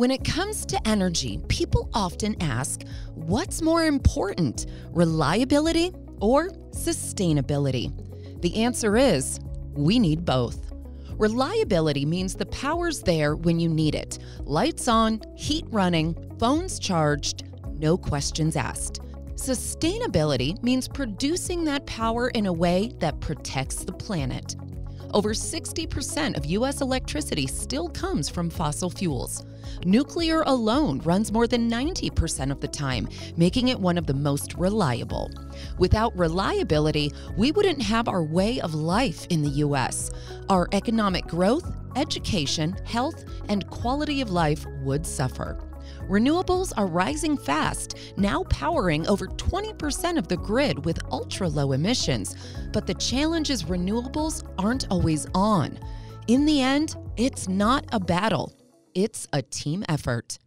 When it comes to energy, people often ask what's more important, reliability or sustainability? The answer is we need both. Reliability means the power's there when you need it lights on, heat running, phones charged, no questions asked. Sustainability means producing that power in a way that protects the planet. Over 60% of U.S. electricity still comes from fossil fuels. Nuclear alone runs more than 90% of the time, making it one of the most reliable. Without reliability, we wouldn't have our way of life in the U.S. Our economic growth, education, health, and quality of life would suffer. Renewables are rising fast, now powering over 20% of the grid with ultra low emissions. But the challenge is renewables aren't always on. In the end, it's not a battle, it's a team effort.